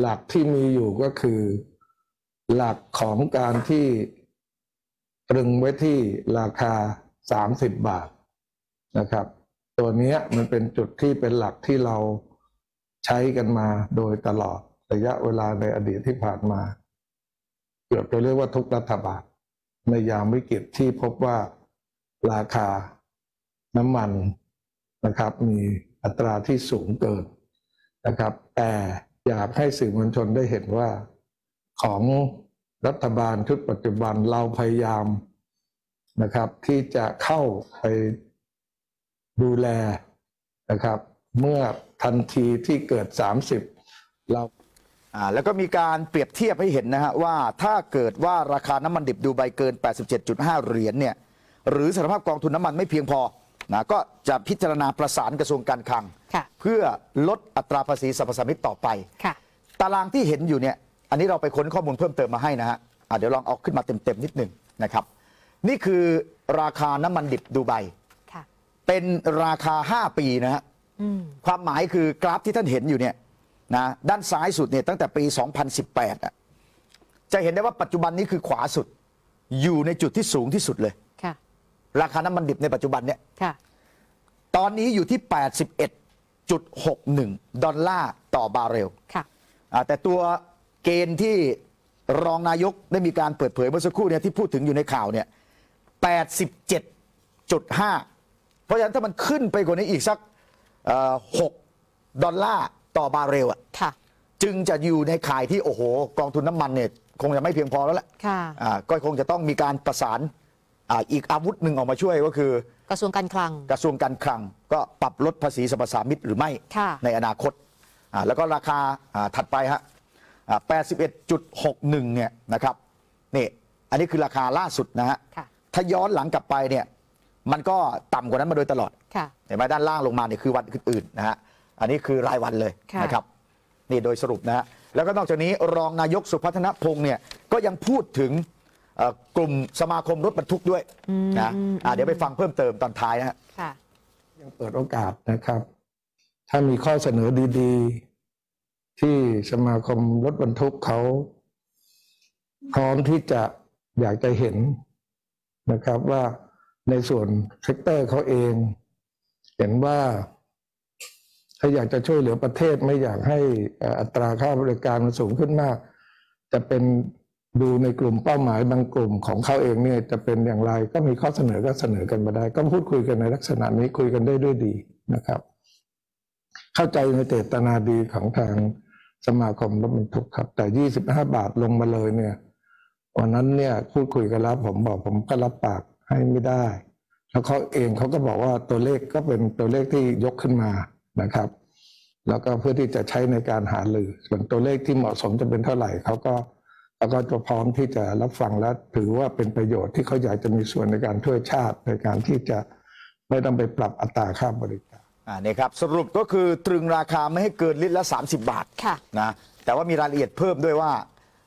หลักที่มีอยู่ก็คือ หลักของการที่ตรึงไว้ที่ราคา 30 บาทนะครับ ตัวนี้มันเป็นจุดที่เป็นหลักที่เราใช้กันมาโดยตลอดระยะเวลาในอดีตที่ผ่านมา เกือบจะเรียกว่าทุกรัฐบาลในยามวิกฤตที่พบว่าราคาน้ำมันนะครับ มีอัตราที่สูงเกินนะครับ แต่อยากให้สื่อมวลชนได้เห็นว่า ของรัฐบาลชุดปัจจุบันเราพยายามนะครับ ที่จะเข้าไปดูแลนะครับ เมื่อทันทีที่เกิด 30 เราอ่าแล้วก็มีการเปรียบเทียบให้เห็นนะฮะว่าถ้าเกิดว่าราคาน้ำมันดิบดูไบเกิน 87.5 เหรียญเนี่ยหรือสภาพกองทุนน้ำมันไม่เพียงพอนะก็จะพิจารณาประสานกระทรวงการคลังค่ะเพื่อลดอัตราภาษีสรรพสามิตต่อไปค่ะตารางที่เห็นอยู่เนี่ย อันนี้เราไปค้นข้อมูลเพิ่มเติมมาให้นะฮะอะเดี๋ยวลองเอาขึ้นมาเต็มๆนิดหนึ่งนะครับ นี่คือราคาน้ำมันดิบดูไบค่ะเป็นราคา 5 ปีนะฮะอืมความหมายคือกราฟที่ท่านเห็นอยู่เนี่ยนะด้านซ้ายสุดเนี่ยตั้งแต่ปี 2018อะจะเห็นได้ว่าปัจจุบันนี้คือขวาสุด อยู่ในจุดที่สูงที่สุดเลยค่ะราคาน้ำมันดิบในปัจจุบันเนี่ยค่ะตอนนี้อยู่ที่ 81.61 ดอลลาร์ต่อบาร์เรลค่ะอ่าแต่ตัว เกณฑ์ที่รองนายกได้มีการเปิดเผยเมื่อสักครู่เนี่ยที่พูดถึงอยู่ในข่าวเนี่ย87.5 เพราะฉะนั้นถ้ามันขึ้นไปกว่านี้อีกสักเอ่อ6ดอลลาร์ต่อบาร์เรลอะค่ะจึงจะอยู่ในข่ายที่โอ้โห กองทุนน้ำมันเนี่ยคงจะไม่เพียงพอแล้วแหละค่ะอ่าก็คงจะต้องมีการประสานอ่าอีกอาวุธหนึ่งออกมาช่วยก็คือ กระทรวงการคลัง กระทรวงการคลัง ก็ปรับลดภาษีสรรพสามิตหรือไม่ค่ะในอนาคตอ่าแล้วก็ราคาอ่าถัดไปฮะอ่า 81.61 เนี่ยนะครับนี่อันนี้คือราคาล่าสุดนะฮะค่ะถ้าย้อนหลังกลับไปเนี่ยมันก็ต่ำกว่านั้นมาโดยตลอดค่ะเห็นไหมด้านล่างลงมาเนี่ยคือวันอื่นๆนะฮะอันนี้คือรายวันเลยค่ะนะครับนี่โดยสรุปนะฮะแล้วก็นอกจากนี้รองนายกสุพัฒนพงศ์เนี่ยก็ยังพูดถึงเอ่อกลุ่มสมาคมรถบรรทุกด้วยนะอ่าเดี๋ยวไปฟังเพิ่มเติมตอนท้ายนะฮะค่ะยังเปิดโอกาสนะครับ ถ้ามีข้อเสนอดีๆ ที่สมาคมรถบรรทุกเขาพร้อมที่จะอยากจะเห็นนะครับว่าในส่วนเซกเตอร์เขาเอง เห็นว่าถ้าอยากจะช่วยเหลือประเทศไม่อยากให้อัตราค่าบริการมันสูงขึ้นมาก จะเป็นดูในกลุ่มเป้าหมายบางกลุ่มของเขาเองเนี่ยจะเป็นอย่างไร ก็มีข้อเสนอก็เสนอกันมาได้ ก็พูดคุยกันในลักษณะนี้คุยกันได้ด้วยดีนะครับ เข้าใจในเจตนาดีของทาง สมาคมรถบรรทุกครับ แต่25บห้าบาทลงมาเลยเนี่ยวันนั้นเนี่ยพูดคุยกันแล้วผมบอกผมก็รับปากให้ไม่ได้ แล้วเขาเองเขาก็บอกว่าตัวเลขก็เป็นตัวเลขที่ยกขึ้นมานะครับ แล้วก็เพื่อที่จะใช้ในการหารือ ส่วนตัวเลขที่เหมาะสมจะเป็นเท่าไหร่เขาก็เขาก็จะพร้อมที่จะรับฟังและถือว่าเป็นประโยชน์ที่เขาอยากจะมีส่วนในการช่วยชาติในการที่จะไม่ต้องไปปรับอัตราค่าบริการ อ่านี่ครับสรุปก็คือตรึงราคาไม่ให้เกินลิตรละ 30 บาทค่ะ นะแต่ว่ามีรายละเอียดเพิ่มด้วยว่า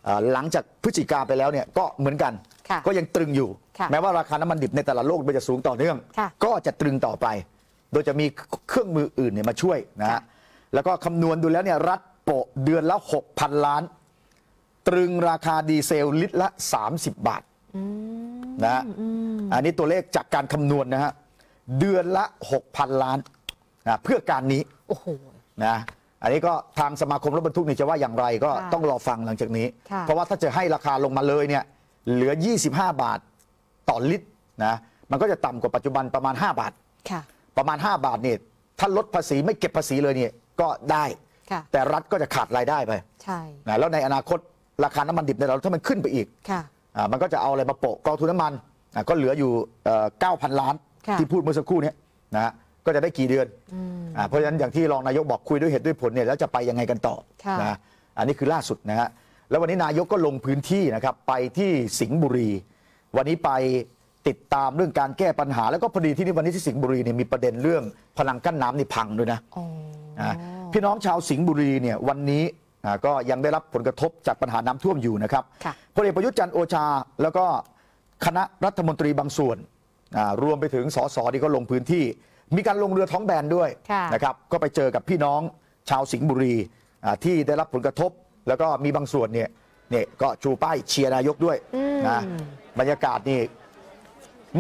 อ่าหลังจากพฤศจิกาไปแล้วเนี่ยก็เหมือนกัน ค่ะก็ยังตรึงอยู่ ค่ะแม้ว่าราคาน้ำมันดิบในตลาดโลกมันจะสูงต่อเนื่อง ค่ะก็จะตรึงต่อไป โดยจะมีเครื่องมืออื่นเนี่ยมาช่วยนะฮะแล้วก็คำนวณดูแล้วเนี่ยรัฐโปะเดือนละ 6,000 ล้าน ตรึงราคาดีเซลลิตรละ 30 บาท นะฮะอันนี้ตัวเลขจากการคำนวณนะฮะ เดือนละ 6,000 ล้าน นะเพื่อการนี้โอ้โหนะอันนี้ก็ทางสมาคมรถบรรทุกนี่จะว่าอย่างไรก็ค่ะต้องรอฟังหลังจากนี้ ค่ะ เพราะว่าถ้าจะให้ราคาลงมาเลยเนี่ยเหลือ 25 บาทต่อลิตรนะมันก็จะต่ำกว่าปัจจุบันประมาณ 5 บาท ค่ะ ประมาณ 5 บาทเนี่ยถ้าลดภาษีไม่เก็บภาษีเลยเนี่ยก็ได้ ค่ะ แต่รัฐก็จะขาดรายได้ไปใช่ นะแล้วในอนาคตราคาน้ำมันดิบในเราถ้ามันขึ้นไปอีก ค่ะ อ่ามันก็จะเอาอะไรมาโปะกองทุนน้ำมันอ่าก็เหลืออยู่เอ่อ9,000 ล้าน ค่ะ ที่พูดเมื่อสักครู่เนี้นะฮะ ก็จะได้กี่เดือนอ่าเพราะฉะนั้นอย่างที่รองนายกบอกคุยด้วยเหตุด้วยผลเนี่ยแล้วจะไปยังไงกันต่อค่ะนะอันนี้คือล่าสุดนะฮะแล้ววันนี้นายกก็ลงพื้นที่นะครับไปที่สิงห์บุรี วันนี้ไปติดตามเรื่องการแก้ปัญหา แล้วก็พอดีที่นี่วันนี้ที่สิงห์บุรีเนี่ยมีประเด็นเรื่องพนังกั้นน้ำนี่พังด้วยนะอ๋อนะพี่น้องชาวสิงห์บุรีเนี่ยวันนี้อ่าก็ยังได้รับผลกระทบจากปัญหาน้ำท่วมอยู่นะครับค่ะพลเอกประยุทธ์จันทร์โอชา แล้วก็คณะรัฐมนตรีบางส่วนอ่ารวมไปถึงสสที่ก็ลงพื้นที่ มีการลงเรือท้องแบนด้วยค่ะนะครับก็ไปเจอกับพี่น้องชาวสิงห์บุรีอ่าที่ได้รับผลกระทบ แล้วก็มีบางส่วนเนี่ยเนี่ยก็ชูป้ายเชียร์นายกด้วยนะบรรยากาศนี่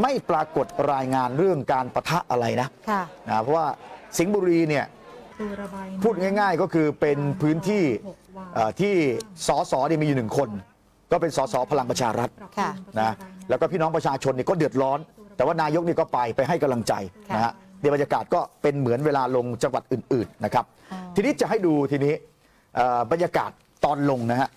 ไม่ปรากฏรายงานเรื่องการประทะอะไรนะค่ะนะเพราะว่าสิงห์บุรีเนี่ย พูดง่ายๆก็คือเป็นพื้นที่เอ่อที่สสเนี่ยมีอยู่หนึ่งคน ก็เป็นสสพลังประชารัฐค่ะ นะแล้วก็พี่น้องประชาชนเนี่ยก็เดือดร้อน แต่ว่านายกนี่ก็ไปไปให้กำลังใจค่ะนะฮะ ในบรรยากาศก็เป็นเหมือนเวลาลงจังหวัดอื่นๆนะครับ ทีนี้จะให้ดูทีนี้เอ่อบรรยากาศตอนลงนะฮะ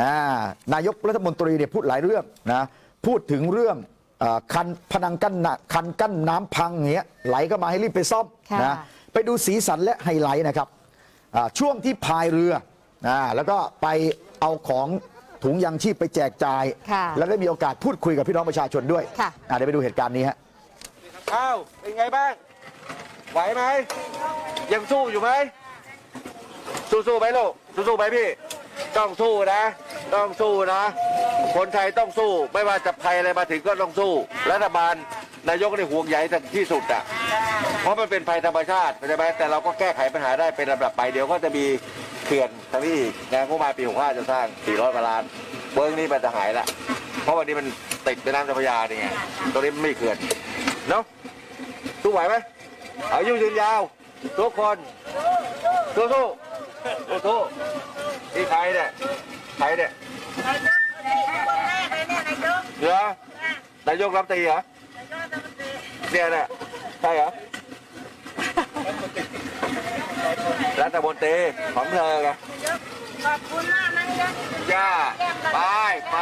อ่านายกรัฐมนตรีเนี่ยพูดหลายเรื่องนะพูดถึงเรื่องเออคันพนังกั้นน่ะคันกั้นน้ำพังอย่างเงี้ยไหลก็มาให้รีบไปซ่อมค่ะนะไปดูสีสันและไฮไลท์นะครับอ่าช่วงที่พายเรือนะแล้วก็ไปเอาของถุงยังชีพไปแจกจ่ายค่ะแล้วได้มีโอกาสพูดคุยกับพี่น้องประชาชนด้วยค่ะอ่าเดี๋ยวไปดูเหตุการณ์นี้ฮะอ้าวเป็นไงบ้าง ไหวไหม ยังสู้อยู่ไหม สู้ๆไหมลูก สู้ๆไหมพี่ ต้องสู้นะ ต้องสู้นะ คนไทยต้องสู้ ไม่ว่าจะภัยอะไรมาถึงก็ต้องสู้ รัฐบาลนายกในห่วงใยที่สุดอะ เพราะมันเป็นภัยธรรมชาติใช่ไหมแต่เราก็แก้ไขปัญหาได้เป็นลำดับไป เดี๋ยวก็จะมีเขื่อนทางนี้อีกนงบประมาณปี65จะสร้าง 400กว่าล้านเบิ้องนี้มันจะหายละ เพราะวันนี้มันติดในน้ำเจ้าพระยานี่ไงตรงนี้ไม่เขื่อน เนาะสู้ไหวไหม อายุยืนยาว ทุกคนสู้สู้สู้สู้ที่ใครเนี่ยใครเนี่ยเหรอนายกรัฐมนตรีเหรอเนี่ยเนี่ยใช่เหรอรัฐมนตรีของเธอไงขอบคุณมากนะจ๊ะย่าไปไป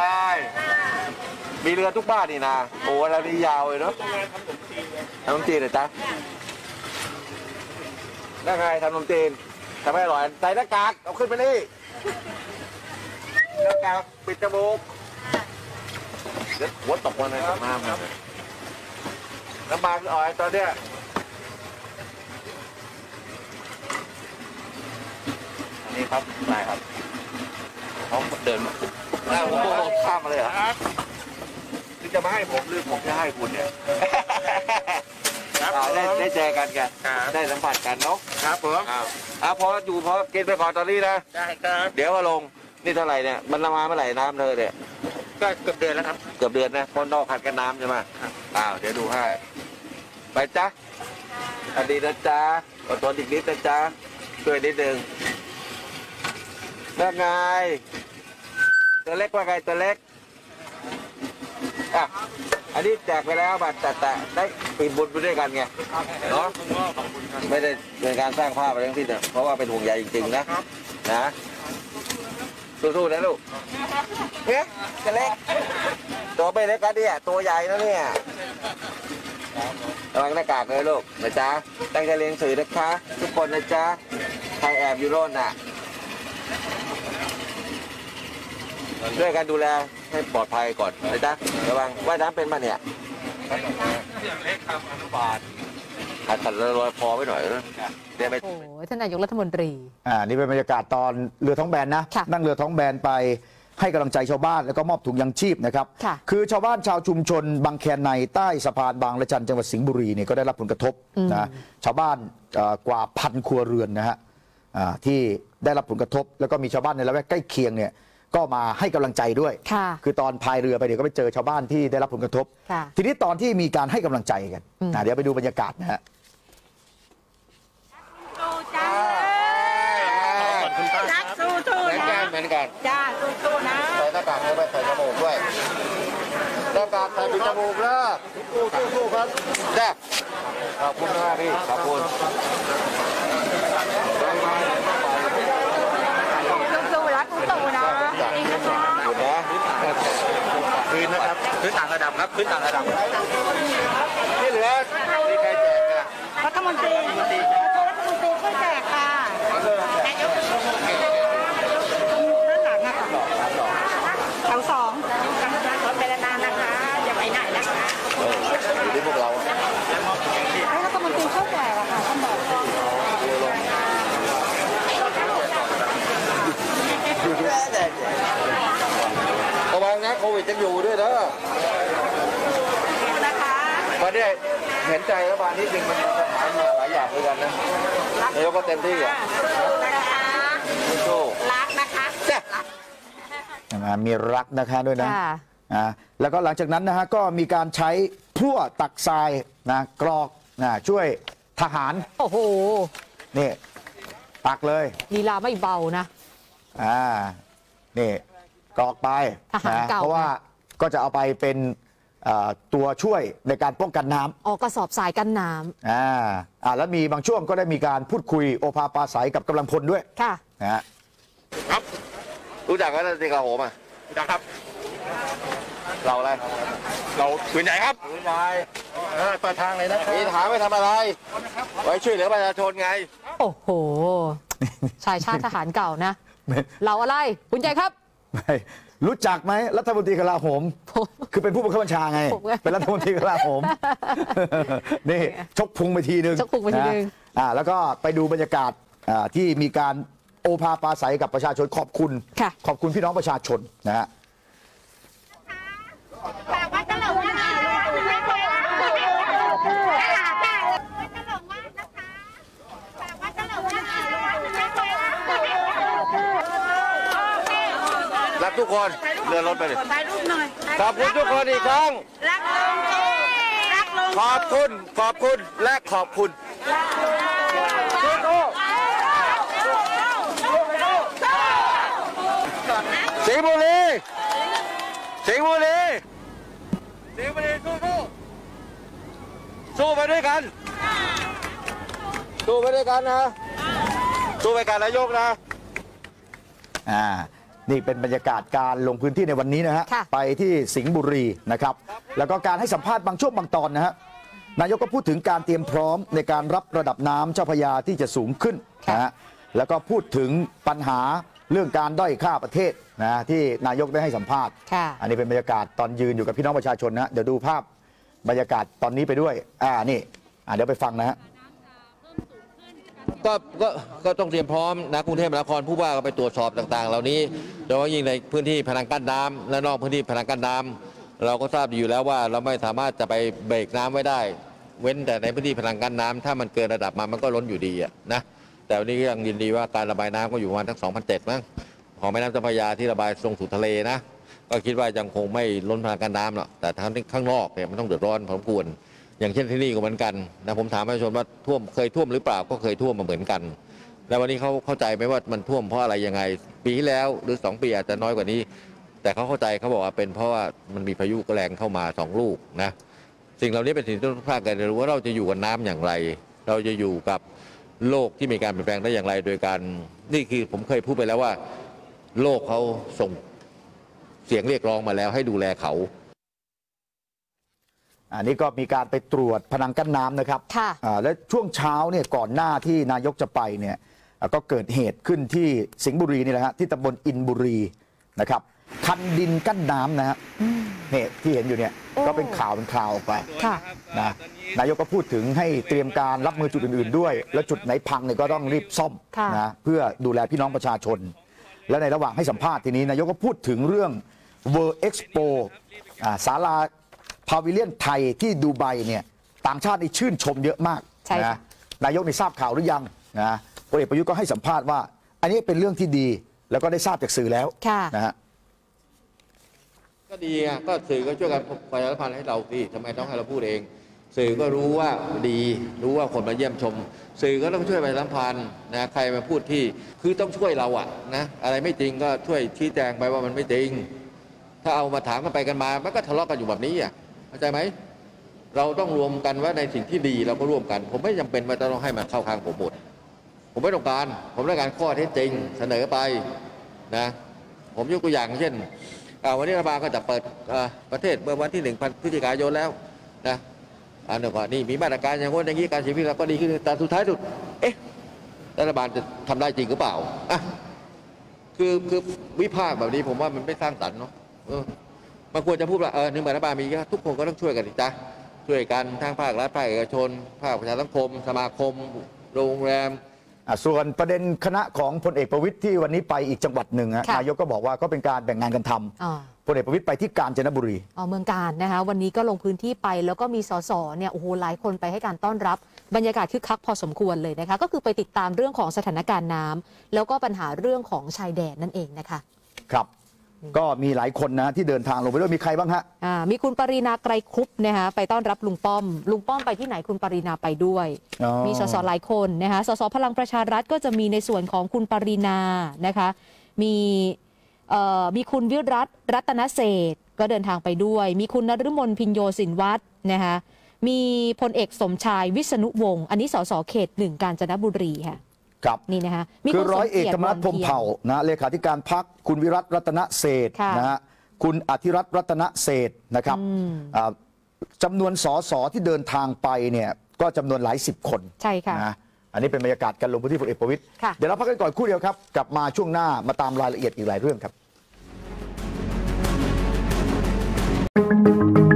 มีเรือทุกบ้านนี่นะโอ้แล้วนี่ยาวเลยเนาะทำนมจีนเหรอจ๊ะ นั่นไงทำนมจีนทำให้อร่อยใส่หน้ากากเอาขึ้นไปนี่หน้ากากปิดจมูกเดี๋ยวหัวตกมาเลยตกน้ำนะน้ำบางคืออ่อยตอนเนี้ยอันนี้ครับได้ครับเขาเดินมาแล้วโอ้โหข้ามมาเลยเหรอนี่จะมาให้ผมหรือผมจะให้คุณเนี่ย อ่าได้ได้เจอกันกันได้สัมผัสกันเนาะครับผมอ่าพออยู่พอกินไปก่อนตอนนี้นะ ได้ครับเดี๋ยวมาลงนี่เท่าไหร่เนี่ยมันมาเมื่อไหร่น้ำเธอเนี่ยก็เกือบเดือนแล้วครับ เกือบเดือนนะเพราะนอกขัดกันน้ำใช่ไหมอ้าวเดี๋ยวดูให้ไปจ้ะอันดีนะจ๊ะอดทนอีกนิดนะจ๊ะช่วยนิดนึงแล้วไงตัวเล็กว่าไงตัวเล็กอะ อันนี้แจกไปแล้วบัตรแต่แต่ได้ปีนบุญไปด้วยกันไงเนาะไม่ได้เป็นการสร้างภาพอะไรทั้งสิ้นอะเพราะว่าเป็นห่วงใยจริงๆนะนะสู้ๆนะลูกเฮ้ยตัวเล็กตัวไม่เล็กกันเนี่ยตัวใหญ่นะเนี่ยระวังหน้ากากเลยลูกนะจ๊ะตั้งใจเรียนหนังสือนะคะ ทุกคนนะจ๊ะใครแอบอยู่โน่นน่ะ ด้วยการดูแลให้ปลอดภัยก่อนนะจ๊ะระวังว่ายน้ำเป็นมาเนี่ยเล็กครับอนุบาลขัดขัดลอยๆพอไว้หน่อยนะเดี๋ยวไปโอ้โหท่านนายกรัฐมนตรี อ่านี่เป็นบรรยากาศตอนเรือท้องแบนนะ ค่ะนั่งเรือท้องแบนไปให้กำลังใจชาวบ้านแล้วก็มอบถุงยังชีพนะครับค่ะคือชาวบ้านชาวชุมชนบางแคในใต้สะพานบางละจันจังหวัดสิงห์บุรีเนี่ยก็ได้รับผลกระทบอืมนะชาวบ้านเอ่อกว่าพันครัวเรือนนะฮะอ่าที่ได้รับผลกระทบ แล้วก็มีชาวบ้านในละแวกใกล้เคียงเนี่ย ก็มาให้กำลังใจด้วยค่ะคือตอนพายเรือไปเดี๋ยวก็ไปเจอชาวบ้านที่ได้รับผลกระทบค่ะทีนี้ตอนที่มีการให้กำลังใจกันอืมนะเดี๋ยวไปดูบรรยากาศนะฮะรักสู้สู้เหมือนนะกันเหมือนกันจ้าสู้สู้นะใส่หน้ากากให้ไปใส่จมูกด้วยหน้ากากใส่ปิดจมูกแล้วสู้สู้สู้ครับแซ่บขอบคุณมากพี่ขอบคุณ สู้ๆรักสู้ๆนะเองนะคะ ขอบคุณนะ คืนนะครับคืนต่างระดับครับคืนต่างระดับที่เหลือมีใครแจกอะรัฐมนตรีรัฐมนตรีช่วยแจกค่ะนายกด้านหลังอะค่ะแถวสองรถไปนานๆนะคะอย่าไปไหนนะคะเอออยู่ที่พวกเราให้รัฐมนตรีช่วยแจกอะค่ะท่านบอก ระ วังนะโควิดจะอยู่ด้วยเด้อนะคะวันนี้เห็นใจรัฐบาลนิดนึงมันมีปัญหามาหลายอย่างด้วยกันนะนายกก็เต็มที่อะนะคะสู้รักนะคะจ้ะนะมีรักนะคะด้วยนะค่ะอ่าแล้วก็หลังจากนั้นนะฮะก็มีการใช้พลั่วตักทรายนะกรอกนะช่วยทหาร โอ้โหนี่ตักเลยลีลาไม่เบานะอ่านี่ กรอกไปทหารนะเก่า เพราะว่าก็จะเอาไปเป็นเอ่อตัวช่วยในการป้องกันน้ออกกระสอบทรายกันน้ำอ่าอ่าแล้วมีบางช่วงก็ได้มีการพูดคุยโอภาปราศัยกับกำลังพลด้วยำค่ะ นะฮะครับรู้จักกันตีกระโหมอะรู้จักครับ เราอะไรเราปืนใหญ่ครับปืนใหญ่เออเปิดทางเลยนะมีทหารไม่ทำอะไร ไว้ช่วยเหลือประชาชนไง โอ้โห ชายชาติทหารเก่านะ เราอะไรคุณใหญ่ครับ ไม่รู้จักไหมรัฐมนตรีกลาโหม คือเป็นผู้บังคับบัญชาไง ผมไงเป็นรัฐมนตรีกลาโหม นี่ชกพุงไปทีนึงชกพุงไปทีนึงะอ่าแล้วก็ไปดูบรรยากาศอ่าที่มีการโอภาปราศัยกับประชาชนขอบคุณ ค่ะ ขอบคุณพี่น้องประชาชนนะฮะ ฝากวัดตลกนะคะไม่เคยรักคุณไม่เคยรักคุณวัดตลกวัดนะคะฝากวัดตลกนะคะไม่เคยรักคุณไม่เคยรักคุณ รักทุกคนเรือรถไปเลยถ่ายรูปหน่อยขอบคุณทุกคนอีกครั้งรักลุงตู่รักลุงขอบคุณขอบคุณและขอบคุณสู้ๆสิงห์บุรีสิงห์บุรีสิงห์บุรีสู้สู้สู้ไปด้วยกันสู้ไปด้วยกันนะสู้ไปกันนายกนะอ่า นี่เป็นบรรยากาศการลงพื้นที่ในวันนี้นะฮะค่ะไปที่สิงห์บุรีนะครับ แล้วก็การให้สัมภาษณ์บางช่วงบางตอนนะฮะนายกก็พูดถึงการเตรียมพร้อมในการรับระดับน้ำเจ้าพระยาที่จะสูงขึ้นนะฮะแล้วก็พูดถึงปัญหาเรื่องการด้อยค่าประเทศนะที่นายกได้ให้สัมภาษณ์ค่ะอันนี้เป็นบรรยากาศตอนยืนอยู่กับพี่น้องประชาชนนะฮะเดี๋ยวดูภาพบรรยากาศตอนนี้ไปด้วยอ่านี่อ่าเดี๋ยวไปฟังนะฮะ ก็ก็ก็ต้องเตรียมพร้อมนะกรุงเทพมหานครผู้ว่าก็ไปตรวจสอบต่างๆ เหล่านี้โดยเฉพาะยิ่งในพื้นที่พนังกั้นน้ำและนอกพื้นที่พนังกั้นน้ำเราก็ทราบอยู่แล้วว่าเราไม่สามารถจะไปเบรกน้ำไว้ได้ เว้นแต่ในพื้นที่พนังกั้นน้ำถ้ามันเกินระดับมามันก็ล้นอยู่ดีอะนะแต่วันนี้ก็ยังยินดีว่าการระบายน้ำก็อยู่ประมาณทั้ง2,007มั้งของแม่น้ำเจ้าพระยาที่ระบายลงสู่ทะเลนะ ก็คิดว่ายังคงไม่ล้นพนังกั้นน้ำหรอกแต่ทางข้างนอกเนี่ยมันต้องเดือดร้อนพอสมควร อย่างเช่นที่นี่ก็เหมือนกันนะผมถามประชาชนว่าท่วมเคยท่วมหรือเปล่าก็เคยท่วมมาเหมือนกัน แล้ววันนี้เขาเข้าใจไหมว่ามันท่วมเพราะอะไรยังไง ปีที่แล้วหรือสองปีอาจจะน้อยกว่านี้ แต่เขาเข้าใจเขาบอกว่าเป็นเพราะว่ามันมีพายุแรงเข้ามาสองลูกนะสิ่งเหล่านี้เป็นสิ่งที่ต้องพากันรู้ว่าเราจะอยู่กับน้ำอย่างไร เราจะอยู่กับโลกที่มีการเปลี่ยนแปลงได้อย่างไร โดยการนี่คือผมเคยพูดไปแล้วว่า โลกเขาส่งเสียงเรียกร้องมาแล้วให้ดูแลเขา อันนี้ก็มีการไปตรวจพนังกั้นน้ำนะครับค่ะอ่าและช่วงเช้าเนี่ยก่อนหน้าที่นายกจะไปเนี่ยอ่าก็เกิดเหตุขึ้นที่สิงห์บุรีนี่แหละฮะที่ตำบลอินบุรีนะครับคันดินกั้นน้ำนะฮะเนี่ยที่เห็นอยู่เนี่ยก็เป็นข่าวเป็นข่าวออกไปค่ะนะนายกก็พูดถึงให้เตรียมการรับมือจุดอื่น ๆ ด้วย แล้วจุดไหนพังเนี่ยก็ต้องรีบซ่อมค่ะนะเพื่อดูแลพี่น้องประชาชน และในระหว่างให้สัมภาษณ์ทีนี้นายกก็พูดถึงเรื่อง World Expo อ่าศาลา พาวิเลียนไทยที่ดูไบเนี่ยต่างชาตินี่ชื่นชมเยอะมากใช่ค่ะ นะนายกนี่ทราบข่าวหรือยังนะพลเอกประยุทธ์ก็ให้สัมภาษณ์ว่า อันนี้เป็นเรื่องที่ดีแล้วก็ได้ทราบจากสื่อแล้วค่ะ นะฮะ ก็ดีอะก็สื่อก็ช่วยกันประชาสัมพันธ์ให้เราสิทำไมต้องให้เราพูดเอง สื่อก็รู้ว่าดี รู้ว่าคนมาเยี่ยมชม สื่อก็ต้องช่วยประชาสัมพันธ์นะใครมาพูดที่คือต้องช่วยเราอะนะอะไรไม่จริงก็ช่วยชี้แจงไปว่ามันไม่จริง ถ้าเอามาถามกันไปกันมา มันก็ทะเลาะกันอยู่แบบนี้อะ เข้าใจไหมเราต้องรวมกันว่าในสิ่งที่ดีเราก็ร่วมกัน ผมไม่จำเป็นว่าจะต้องให้มันเข้าข้างผมหมดผมไม่ต้องการ ผมต้องการข้อเท็จจริงเสนอไปนะ ผมยกตัวอย่างเช่นวันนี้รัฐบาลก็จะเปิดประเทศเมื่อวันที่หนึ่งพฤศจิกายนแล้วนะอันนึ่งว่านี่มีมาตรการอย่างนู้นอย่างนี้การชีวิตเราก็ดีขึ้นแต่สุดท้ายสุด เอ๊ะรัฐบาลจะทำได้จริงหรือเปล่าอะคือคือวิพากษ์แบบนี้ผมว่ามันไม่สร้างสรรค์เนาะ มันควรจะพูดว่าเออหนึ่งรัฐบาลมีเยอะทุกคนก็ต้องช่วยกันดิจ้ะช่วยกันทั้งภาครัฐภาคเอกชน ภาคประชาสังคม สมาคม โรงแรมอะส่วนประเด็นคณะของพลเอกประวิตยที่วันนี้ไปอีกจังหวัดหนึ่งฮะค่ะนายกก็บอกว่าก็เป็นการแบ่งงานกันทอ๋อำพลเอกประวิตยไปที่กาญจนบุรีอ๋อเมืองการนะคะวันนี้ก็ลงพื้นที่ไปแล้วก็มีสสเนี่ยโอ้โหหลายคนไปให้การต้อนรับบรรยากาศคึกคักพอสมควรเลยนะคะก็คือไปติดตามเรื่องของสถานการณ์น้ำแล้วก็ปัญหาเรื่องของชายแดนนั่นเองนะคะ ครับ ก็มีหลายคนนะที่เดินทางลงไปด้วยมีใครบ้างฮะอ่ามีคุณปรินาไกรคุปนะคะไปต้อนรับลุงป้อม ลุงป้อมไปที่ไหนคุณปรินาไปด้วย อ๋อมีสสหลายคนนะคะสสพลังประชารัฐก็จะมีในส่วนของคุณปรินานะคะ มีเอ่อมีคุณวิรัตรัตนเศรษฐ์ก็เดินทางไปด้วย มีคุณนฤมลพินโยสินวัฒน์นะคะมีพลเอกสมชายวิษณุวงศ์อันนี้สสเขตหนึ่งกาญจนบุรีค่ะ ครับนี่นะคะมีคือณร้อยเอกสธรรมนัฐพรหมเผ่านะเลขาธิการพักคุณวิรัตรัตนเศรษฐ์ค่ะนะฮะคุณอธิรัตน์รัตนเศรษฐ์นะครับอืมอ่าจำนวนสสที่เดินทางไปเนี่ยก็จำนวนหลายสิบคนใช่ค่ะนะอันนี้เป็นบรรยากาศการลงพื้นที่พลเอกประวิตยค่ะเดี๋ยวเราพักกันก่อนครู่เดียวครับ กลับมาช่วงหน้ามาตามรายละเอียดอีกหลายเรื่องครับ